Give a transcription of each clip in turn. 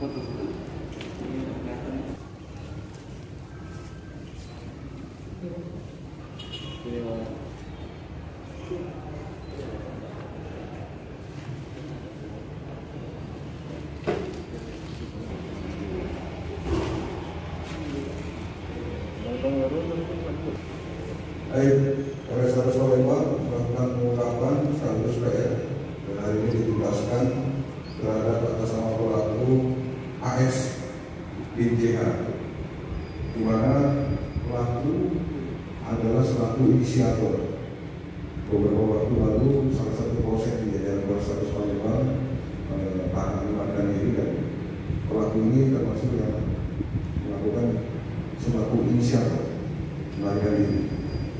Baik, melakukan pengungkapan sekaligus PR dan hari ini ditugaskan terhadap atas nama pelaku AS JH di mana pelaku adalah selaku inisiator. Beberapa waktu lalu salah satu polsek di jajaran Polrestabes Palembang eh, Pak Iman ini dan pelaku ini termasuk yang melakukan selaku inisiator melarikan diri.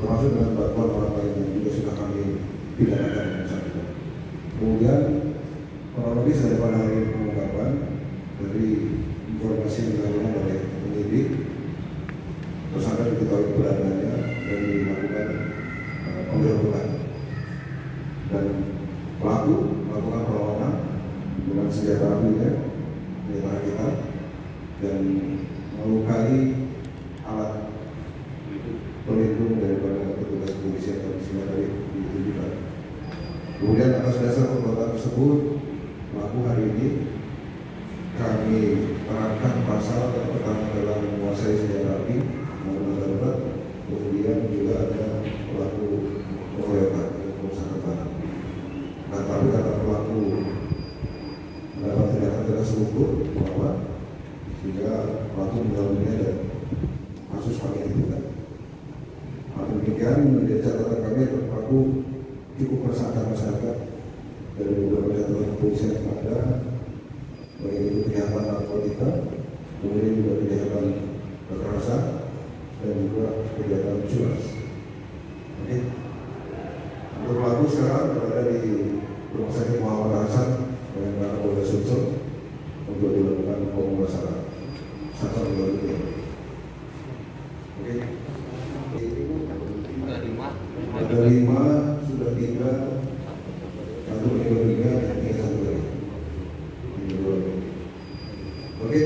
Termasuk dengan bantuan orang lain yang juga sudah kami pidanakan dengan bersangkutan. Kemudian pelaku melakukan perlawanan dengan senjata apinya di tangan kita dan melukai alat pelindung daripada petugas kepolisian yang di sini tadi ditujukan. Kemudian atas dasar perbuatan tersebut, pelaku hari ini kami terapkan pasal yang pertama adalah tegas terukur bahwa sehingga pelaku meninggal dunia dan kasus kami dihentikan. Namun demikian menjadi catatan kami pelaku cukup meresahkan masyarakat dari beberapa catatan kepolisian yang ada itu kejahatan narkotika, kemudian juga kejahatan kekerasan dan juga kejahatan curas. Oke. Untuk pelaku sekarang Ya? Oke. Ada lima sudah tiga satu dua tiga ini satu lagi. Oke.